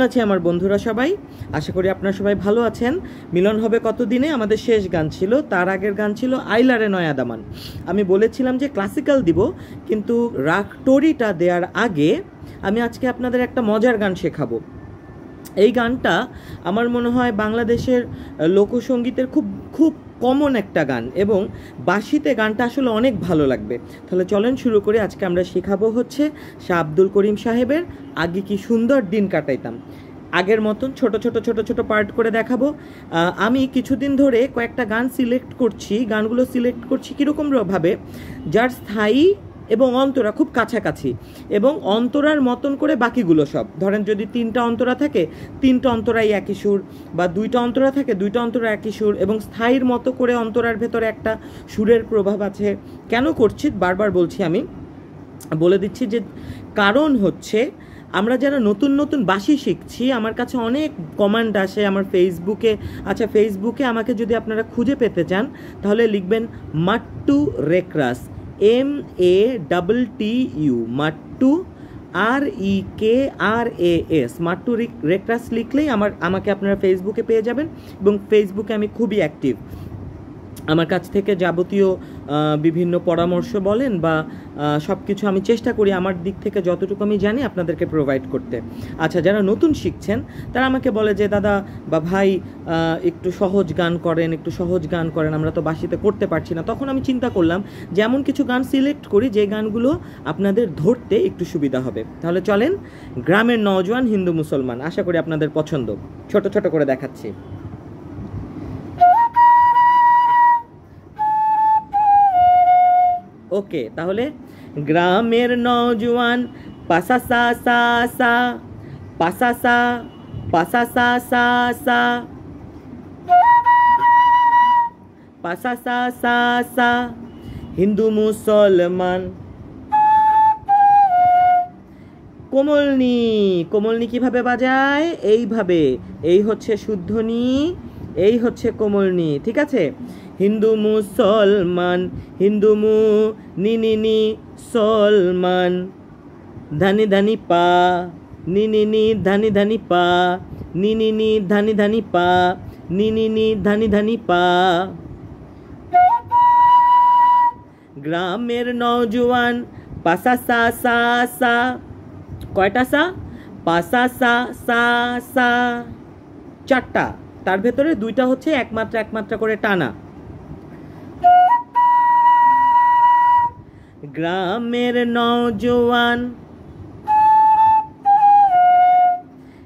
কেমন আছে আমার বন্ধুরা সবাই? আশা করি আপনারা সবাই ভালো আছেন। মিলন হবে কতদিনে? আমাদের শেষ গান ছিল, তার আগের গান ছিল আইলারে নয়া দামান আমি বলেছিলাম যে ক্লাসিক্যাল দিব, কিন্তু রাগ টোরিটা দেওয়ার আগে আমি আজকে আপনাদের একটা মজার গান শেখাবো। এই গানটা আমার মনে হয় বাংলাদেশের লোকসঙ্গীতের খুব খুব কমন একটা গান এবং বাসিতে গানটা আসলে অনেক ভালো লাগবে। তাহলে চলেন শুরু করে। আজকে আমরা শেখাবো হচ্ছে শাহ আব্দুল করিম সাহেবের আগে কি সুন্দর দিন কাটাইতাম। আগের মতন ছোট ছোট ছোট ছোট পার্ট করে দেখাবো। আমি কিছুদিন ধরে কয়েকটা গান সিলেক্ট করছি। গানগুলো সিলেক্ট করছি কীরকমভাবে যার স্থায়ী এবং অন্তরা খুব কাছাকাছি। এবং অন্তরার মতন করে বাকিগুলো সব। ধরেন যদি তিনটা অন্তরা থাকে, তিনটা অন্তরাই একই সুর বা দুইটা অন্তরা থাকে, দুইটা অন্তরা একই সুর এবং স্থায়ীর মতো করে অন্তরার ভেতরে একটা সুরের প্রভাব আছে। কেন করছি? বারবার বলছি আমি। বলে দিচ্ছি যে কারণ হচ্ছে আমরা যারা নতুন নতুন বাসি শিখছি, আমার কাছে অনেক কমান্ড আসে আমার ফেসবুকে আচ্ছা ফেসবুকে আমাকে যদি আপনারা খুঁজে পেতে চান, তাহলে লিখবেন, মাট্টু রেকরাস। M A double T U Mattu R E K R A S Mattu রেকরাস লিখলেই আমার, আমাকে আপনারা ফেসবুকে পেয়ে যাবেন এবং ফেসবুকে আমি খুবই অ্যাক্টিভ আমার কাছ থেকে যাবতীয় বিভিন্ন পরামর্শ বলেন বা সব কিছু আমি চেষ্টা করি আমার দিক থেকে যতটুকু আমি জানি আপনাদেরকে প্রোভাইড করতে। আচ্ছা যারা নতুন শিখছেন, তারা আমাকে বলে যে, দাদা বা ভাই একটু সহজ গান করেন, একটু সহজ গান করেন, আমরা তো বাসিতে করতে পারছি না। তখন আমি চিন্তা করলাম যে এমন কিছু গান সিলেক্ট করি, যে গানগুলো আপনাদের ধরতে একটু সুবিধা হবে। তাহলে চলেন, গ্রামের নওজোয়ান হিন্দু মুসলমান, আশা করি আপনাদের পছন্দ। ছোট ছোট করে দেখাচ্ছি। ওকে, তাহলে গ্রামের নওজোয়ান পাসা সা সা সা পাসা সা পাসা সা সা সা পাসা সা সা সা হিন্দু মুসলমান কোমলনি কোমলনি কীভাবে বাজায়? এইভাবে। এই হচ্ছে শুদ্ধনি এই হচ্ছে কোমলনি ঠিক আছে? হিন্দু মুসলমান, হিন্দু মু, নি নি নি, সলমান। ধানি ধানি, পা। নি নি নি, ধানি ধানি, পা। নি নি নি, ধানি ধানি, পা। নি নি নি, ধানি ধানি, পা। গ্রামের নওজোয়ান পাসা সা সা সা কয়টা সা? পাসা সা সা সা। চারটা। তার ভেতরে দুইটা হচ্ছে একমাত্রা একমাত্রা করে টানা। গ্রামের নওজোয়ান।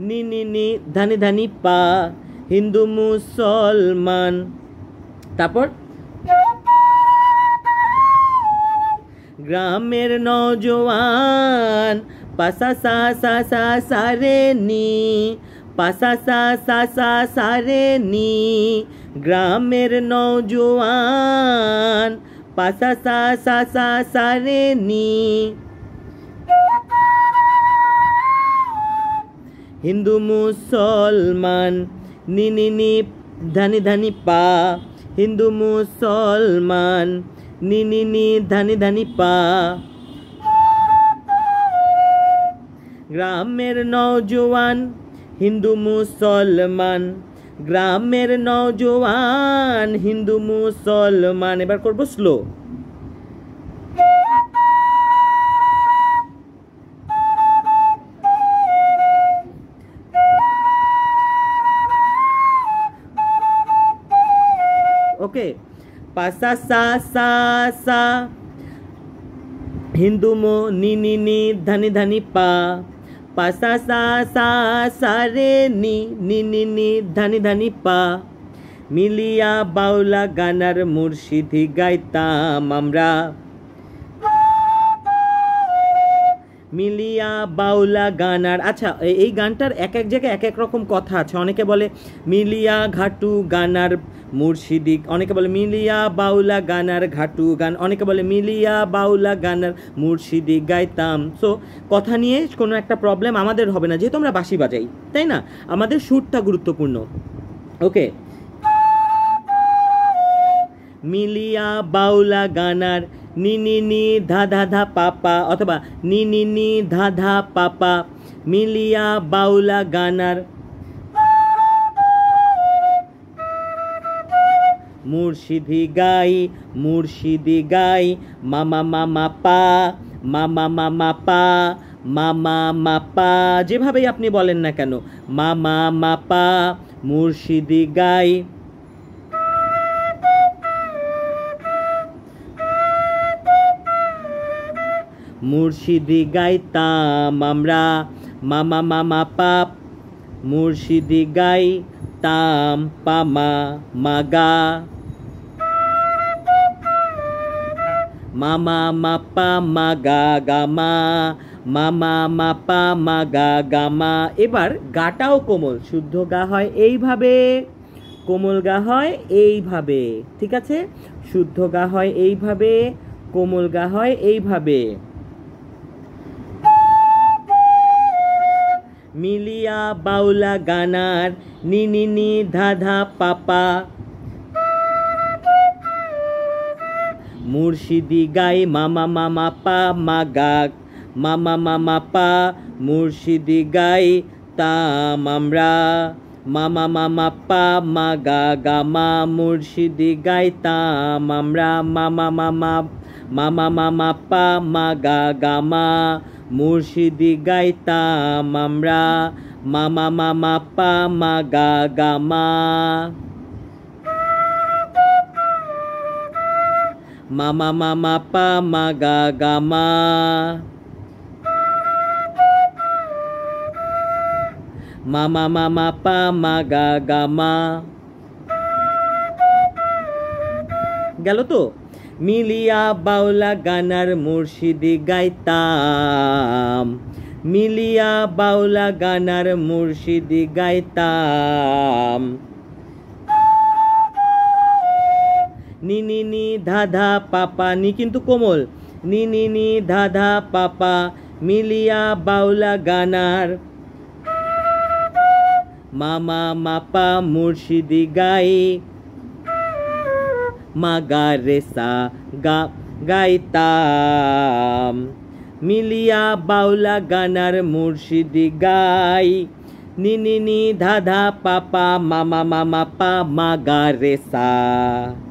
নি নি নি, ধানি ধানি পা, হিন্দু, মুসলমান। তারপর? গ্রামের নওজোয়ান পাসা সা সা সা সা, রে, নি। পাসা সা সা সা সা রে নি গ্রামের নওজোয়ান পাসা সা সা সা সা রে নি হিন্দু মুসলমান নি নি নি ধানি ধানি পা হিন্দু মুসলমান নি নি নি ধানি ধানি পা গ্রামের নওজোয়ান হিন্দু মুসলমান। গ্রামের নওজোয়ান হিন্দু মুসলমান। এবার করব স্লো ওকে। পাসা সা সা সা। হিন্দু মো, নি নি নি, ধানি ধানি, পা। পাসা সা সা সা সা রে নি নি নি নি, ধানি ধানি, পা। মিলিয়া, বাউলা, গানার মুর্শিদি, গাইতাম আমরা। মিলিয়া, বাউলা, গানার আচ্ছা এই গানটার এক এক জায়গায় এক এক রকম কথা আছে। অনেকে বলে, মিলিয়া, ঘাটু, গানার মুর্শিদি, অনেকে বলে মিলিয়া বাউলা গানার ঘাটু গান, অনেকে বলে মিলিয়া বাউলা গানার মুর্শিদি গাইতাম। সো কথা নিয়ে কোনো একটা প্রবলেম আমাদের হবে না, যেহেতু আমরা বাঁশি বাজাই, তাই না? আমাদের সুরটা গুরুত্বপূর্ণ। ওকে মিলিয়া বাউলা গানার নি নি নি ধা ধা ধা পাপা অথবা নি নি নি ধা ধা পাপা মিলিয়া বাউলা গানার মুর্শিদি গাই মুর্শিদি গাই, মামা মামা পা, মামা মামা পা, মামা মাপা যেভাবেই আপনি বলেন না কেন, মামা মাপা মুর্শিদি গাই। মুর্শিদি গাইতাম আমরা, মামা মামা পাপ মুর্শিদি গাই তাম পামা মাগা। মামা মাপা মাগা গামা মামা মাপা মাগা গামা এবার গাটাও কোমল, শুদ্ধ গা হয় এইভাবে, কোমল গা হয় এইভাবে, ঠিক আছে? শুদ্ধ গা হয় এইভাবে, কোমল গা হয় এইভাবে। মিলিয়া বাউলা গানার, নি নি নি, ধা ধা পাপা মুর্শিদি গাই মামা মামা পা মাগা মামা মামা পা মুর্শিদি গাই তাম মামা মামা পা মাগা গামা মুর্শিদি গাই তাম মামা মামা মামা মামা পা মাগা গামা মুর্শিদি গাইতাম আমরা মামা মামা পা গামা মামা মামা পা মাগা গামা মামা মামা পা মাগা গামা গেল তো? মিলিয়া বাউলা গানার মুর্শিদি গাইতাম। মিলিয়া বাউলা গানার মুর্শিদি গাইতাম। নি নি নি ধাধা পাপা নি কিন্তু কোমল। নি নি নি ধাধা পাপা মিলিয়া বাউলা গানার। মামা, মাপা, মুর্শিদি গাই। মাগারেসা গা, গাইতাম। মিলিয়া বাউলা গানার মুর্শিদি গাই। নি নি নি ধাধা পাপা মামা মামা পা মাগারেসা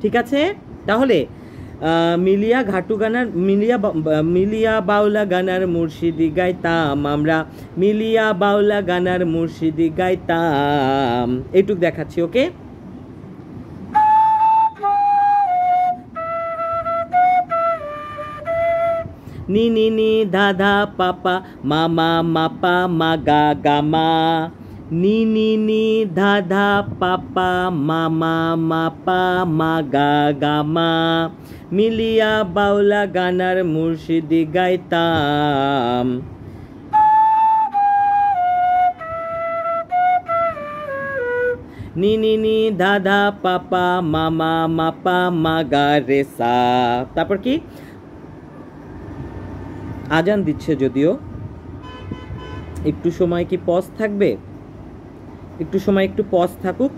ঠিক আছে? তাহলে মিলিয়া ঘাটু গানার, মিলিয়া মিলিয়া বাউলা গানার মুর্শিদি গাইতাম আমরা। মিলিয়া বাউলা গানার মুর্শিদি গাইতাম। এইটুক দেখাচ্ছি, ওকে? নি নি নি ধাধা পাপা মামা মাপা মাগা গামা নি নি নি ধাধা পাপা মামা মাপা মা গা গা গামা মিলিয়া বাউলা গানার মুর্শিদি গাইতাম। নি নি নি দাদা পাপা মামা মাপা মাগা রেসা তারপর কি? আজান দিচ্ছে যদিও। একটু সময় কি পজ থাকবে? একটু সময়, একটু পজ থাকুক,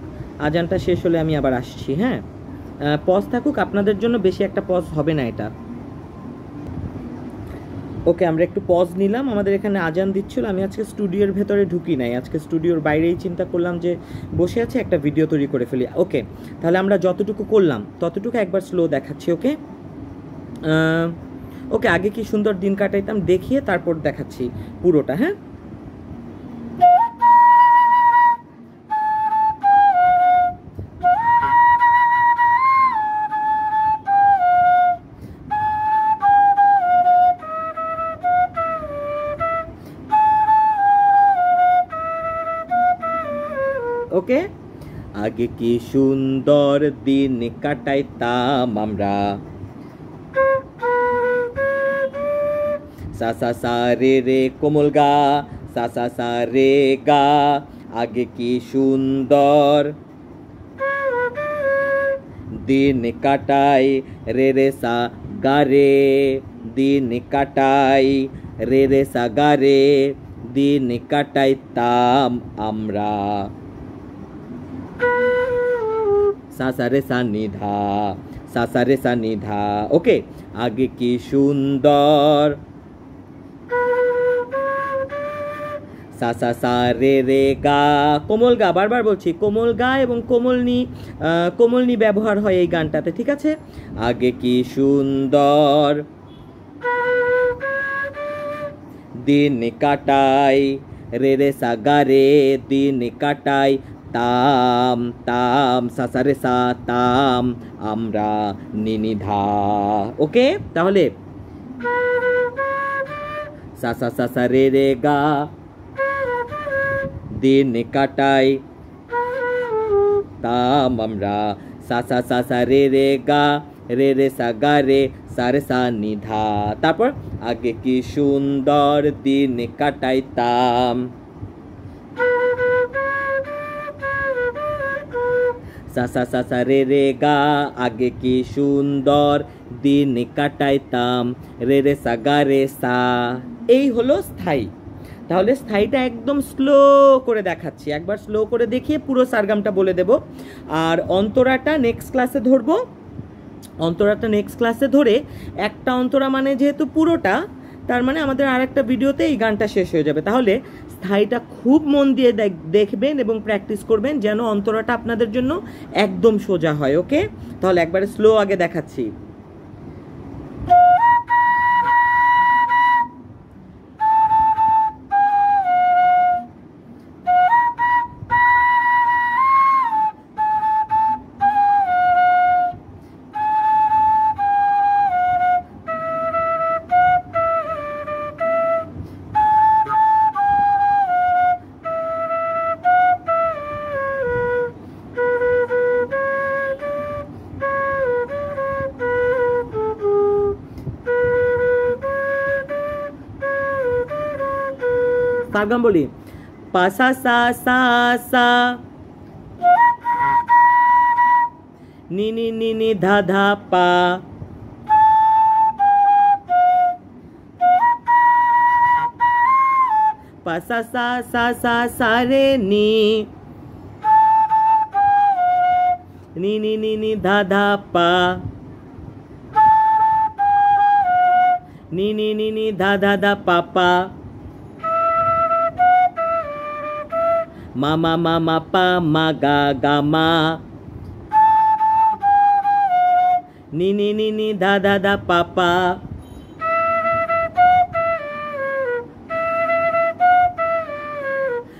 আজানটা শেষ হলে আমি আবার আসছি হ্যাঁ? পজ থাকুক, আপনাদের জন্য বেশি একটা পজ হবে না এটা। ওকে আমরা একটু পজ নিলাম, আমাদের এখানে আজান দিচ্ছিল, আমি আজকে স্টুডিওর ভেতরে ঢুকি নাই, আজকে স্টুডিওর বাইরেই চিন্তা করলাম যে বসে আছে, একটা ভিডিও তৈরি করে ফেলি। ওকে তাহলে আমরা যতটুকু করলাম, ততটুকু একবার স্লো দেখাচ্ছি ওকে ওকে আগে কি সুন্দর দিন কাটাইতাম, দেখিয়ে তারপর দেখাচ্ছি পুরোটা হ্যাঁ? আগে কি সুন্দর দিন কাটাইতাম আমরা? সা সা সা, রে রে, কোমল গা। সা সা সা, রে, গা। আগে কি সুন্দর দিন কাটাই রে রে, সা, গা, রে। দিন কাটাই রে রে, সা, গা, রে। দিন কাটাইতাম আমরা। সা সা রে সা নি ধা সা সা রে ওকে, আগে কি সুন্দর? সা সা সা রে রে গা। কোমল গা, বারবার বলছি, কোমল গা এবং কোমলনি কোমলনি ব্যবহার হয় এই গানটাতে, ঠিক আছে? আগে কি সুন্দর? দিন কাটাই, রে রে সা গা রে, দিন কাটাই তাম তাম সা সা রে সা তাম আমরা নিনিধা ওকে তাহলে সা সা সা সা রে রে গা দিন কাটাই তাম আমরা সা সা সা সা রে রে গা রে রে সা গা রে সা রে সা নিধা তারপর আগে কি সুন্দর দিন কাটাইতাম সা সা সা সা, রে রে, গা, আগে কি সুন্দর দিন কাটাইতাম? রে রে, সা, গা, রে, সা। এই হলো স্থায়ী। তাহলে স্থায়ীটা একদম স্লো করে দেখাচ্ছি। একবার স্লো করে দেখিয়ে পুরো সারগামটা বলে দেব। আর অন্তরাটা নেক্সট ক্লাসে ধরবো। অন্তরাটা নেক্সট ক্লাসে ধরে একটা অন্তরা মানে যেহেতু পুরোটা, তার মানে আমাদের আর একটা ভিডিওতে এই গানটা শেষ হয়ে যাবে। তাহলে স্থায়ীটা খুব মন দিয়ে দেখ- দেখবেন এবং প্র্যাকটিস করবেন যেন অন্তরাটা আপনাদের জন্য একদম সোজা হয় ওকে তাহলে একবারে স্লো আগে দেখাচ্ছি। সারগাম বলি পা সা সা সা সা নি নি নি নি ধা ধা পা পা সা সা সা সা সা রে নি নি নি নি নি ধা ধা পা নি নি নি নি ধা ধা ধা পা ma ma ma ma pa ma ga ga ma ni ni ni ni da da da pa pa.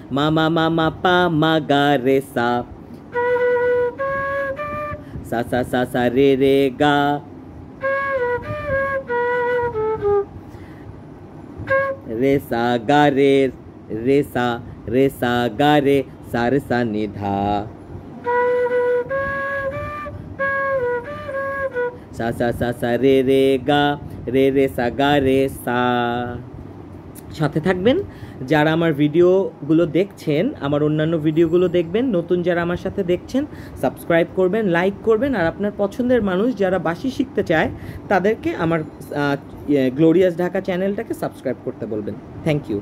Ma ma ma ma pa ma re sa. Sa sa sa sa re re ga. Re sa ga re re sa. রে সা গা রে সা রে সা নি সা সা সা সা রে রে গা রে রে সা গা রে সা সাথে থাকবেন যারা আমার ভিডিওগুলো দেখছেন, আমার অন্যান্য ভিডিওগুলো দেখবেন, নতুন যারা আমার সাথে দেখছেন সাবস্ক্রাইব করবেন লাইক করবেন, আর আপনার পছন্দের মানুষ যারা বাসি শিখতে চায়, তাদেরকে আমার গ্লোরিয়াস ঢাকা চ্যানেলটাকে সাবস্ক্রাইব করতে বলবেন। Thank you